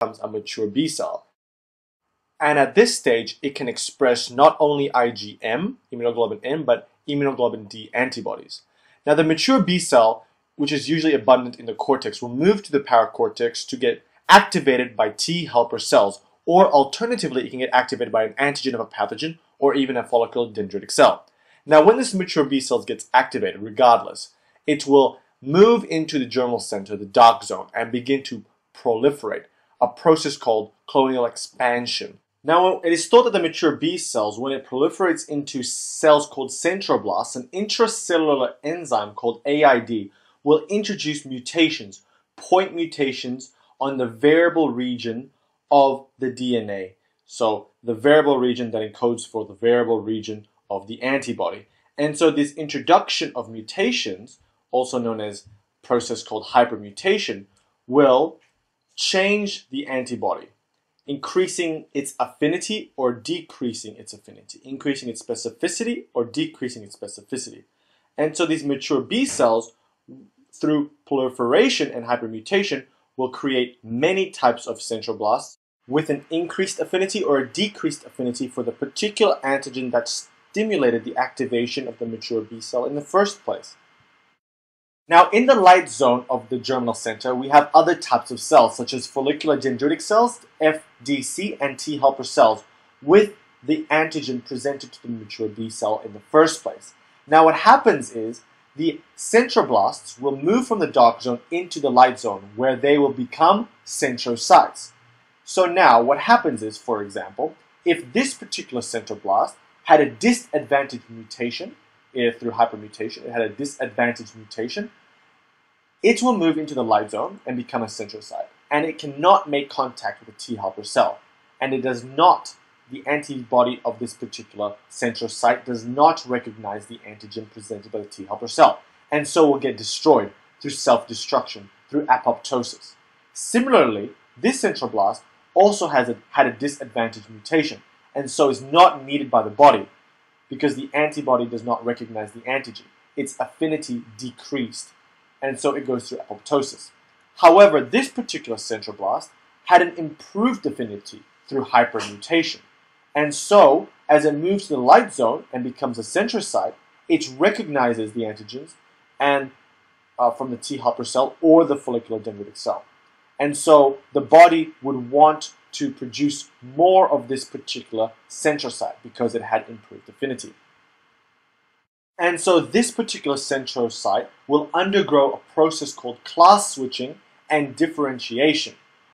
becomes a mature B cell. And at this stage, it can express not only IgM, immunoglobulin M, but immunoglobulin D antibodies. Now, the mature B cell, which is usually abundant in the cortex, will move to the paracortex to get activated by T helper cells, or alternatively, it can get activated by an antigen of a pathogen or even a follicular dendritic cell. Now, when this mature B cell gets activated, regardless, it will move into the germinal center, the dark zone, and begin to proliferate, a process called clonal expansion. Now, it is thought that the mature B cells, when it proliferates into cells called centroblasts, an intracellular enzyme called AID will introduce mutations, point mutations on the variable region of the DNA. So, the variable region that encodes for the variable region of the antibody. And so, this introduction of mutations, also known as process called hypermutation, will change the antibody increasing its affinity or decreasing its affinity, increasing its specificity or decreasing its specificity. And so these mature B cells, through proliferation and hypermutation, will create many types of centroblasts with an increased affinity or a decreased affinity for the particular antigen that stimulated the activation of the mature B cell in the first place. Now, in the light zone of the germinal center, we have other types of cells, such as follicular dendritic cells, FDC, and T helper cells, with the antigen presented to the mature B cell in the first place. Now, what happens is the centroblasts will move from the dark zone into the light zone, where they will become centrocytes. So now, what happens is, for example, if this particular centroblast had a disadvantaged mutation, if through hypermutation, it had a disadvantaged mutation, it will move into the light zone and become a centrocyte, and it cannot make contact with a T helper cell, and it does not, the antibody of this particular centrocyte does not recognize the antigen presented by the T helper cell, and so will get destroyed through self-destruction, through apoptosis. Similarly, this centroblast also has a, had a disadvantaged mutation, and so is not needed by the body because the antibody does not recognize the antigen. Its affinity decreased and so it goes through apoptosis. However, this particular centroblast had an improved affinity through hypermutation. And so, as it moves to the light zone and becomes a centrocyte, it recognizes the antigens and uh, from the T helper cell or the follicular dendritic cell. And so the body would want to produce more of this particular centrocyte because it had improved affinity. And so this particular centrocyte will undergo a process called class switching and differentiation.